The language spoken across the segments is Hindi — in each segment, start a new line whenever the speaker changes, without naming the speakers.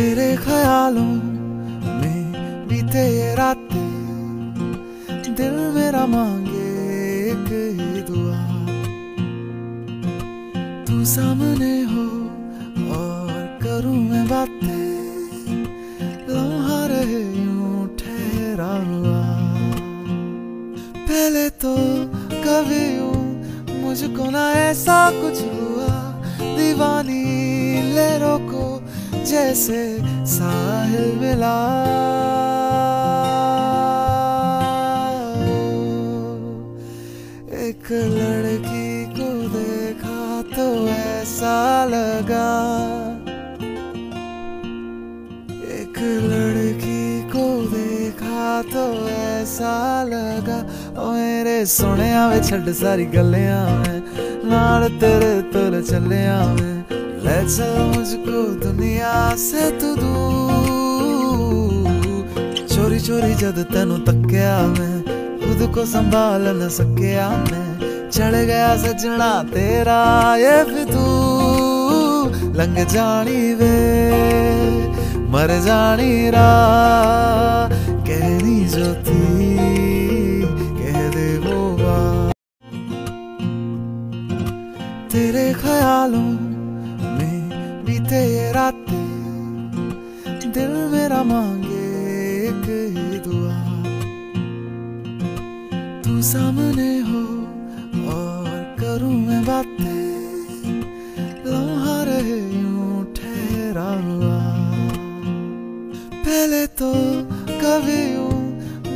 तेरे ख्यालों में बीते ये रातें दिल मेरा मांगे एक ही दुआ। तू सामने हो और करूँ मैं बातें, लम्हा रहे यूँ ठहरा हुआ। पहले तो कभी यूँ मुझको ना ऐसा कुछ हुआ, दीवानी लहरों को जैसे साहिल मिला एक लड़की को देखा तो ऐसा लगा। एक लड़की को देखा तो ऐसा लगा। मेरे सुने छड़ सारी गलियाँ में नाल तेरे तुर चले मैं ले चल मुझको दुनिया से तू दूर। चोरी चोरी जद तेनु तक्या मैं, खुद को संभाल न सकिया मैं। चढ़ गया सजना तेरा ये फितू लंग जानी वे, मर जानी रा। कहनी जो थी तेरे ख्यालों बीते ये दिल मेरा मांगे एक ही दुआ। तू सामने हो और करूँ मैं बातें लम्हा रहे यूँ ठहरा हुआ। पहले तो कभी यूँ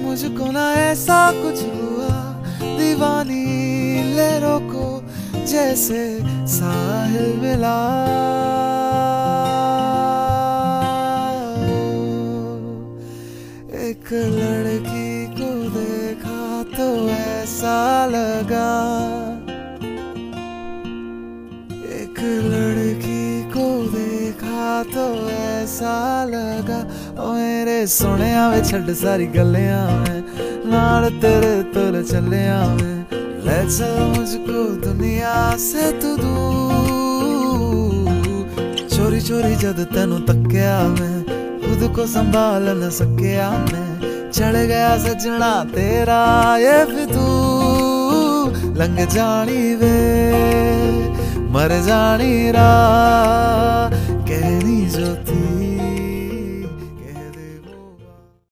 मुझको ना ऐसा कुछ हुआ, दीवानी लहरों को जैसे साहिल मिला। ऐसा लगा। एक लड़की को देखा तो ऐसा लगा। ओ मेरे सोने आवे छड़ सारी गलियाँ में। नाल तेरे तुर चले मैं। ले चल मुझको दुनिया से तू दूर। चोरी चोरी जद तेनु तक्या मैं। खुद को संभाल न सकिया मैं। चढ़ गया सजना तेरा ये फितू लंग जानी वे मर जानी रा कहनी जो थी